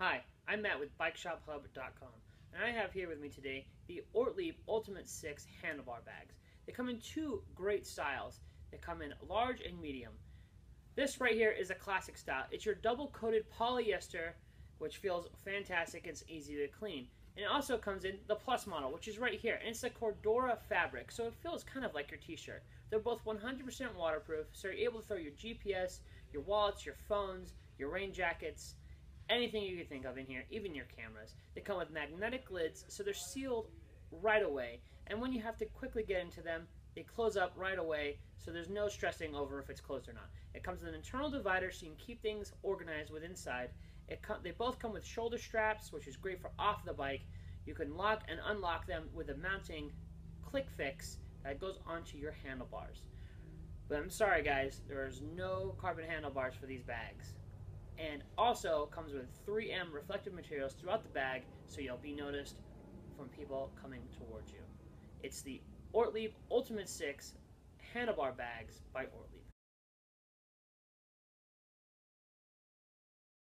Hi, I'm Matt with BikeShopHub.com, and I have here with me today the Ortlieb Ultimate 6 handlebar bags. They come in two great styles. They come in large and medium. This right here is a classic style. It's your double-coated polyester, which feels fantastic and it's easy to clean. And it also comes in the Plus model, which is right here. And it's the Cordura fabric, so it feels kind of like your t-shirt. They're both 100% waterproof, so you're able to throw your GPS, your wallets, your phones, your rain jackets, anything you can think of in here, even your cameras. They come with magnetic lids, so they're sealed right away. And when you have to quickly get into them, they close up right away, so there's no stressing over if it's closed or not. It comes with an internal divider, so you can keep things organized with inside. they both come with shoulder straps, which is great for off the bike. You can lock and unlock them with a mounting KLICKfix that goes onto your handlebars. But I'm sorry, guys, there's no carbon handlebars for these bags also comes with 3M reflective materials throughout the bag so you'll be noticed from people coming towards you. It's the Ortlieb Ultimate 6 handlebar bags by Ortlieb.